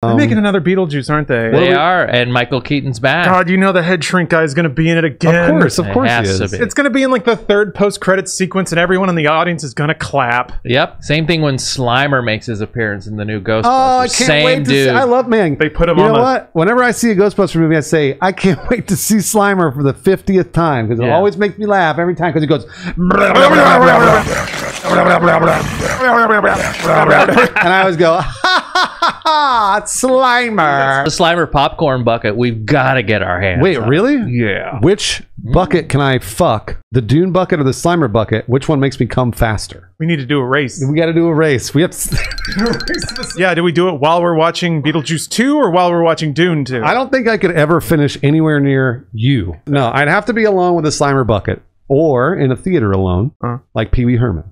They're making um, another Beetlejuice, aren't they? They are, and Michael Keaton's back. God, you know the head shrink guy is going to be in it again. Of course, of It course he has to is. be. It's going to be in like the third post-credit sequence, and everyone in the audience is going to clap. Yep. Same thing when Slimer makes his appearance in the new Ghostbusters. Oh, I can't Same wait to dude. see. I love man. They put him you on You know the- what? Whenever I see a Ghostbuster movie, I say I can't wait to see Slimer for the fiftieth time because it always makes me laugh every time because he goes. and I always go, ha it's Slimer. the Slimer popcorn bucket. We've got to get our hands. Wait, on. really? Yeah. Which bucket can I fuck? The Dune bucket or the Slimer bucket? Which one makes me come faster? We need to do a race. We got to do a race. We have. To, Yeah, do we do it while we're watching Beetlejuice 2 or while we're watching Dune 2? I don't think I could ever finish anywhere near you. No, I'd have to be alone with a Slimer bucket or in a theater alone, Uh. like Pee Wee Herman.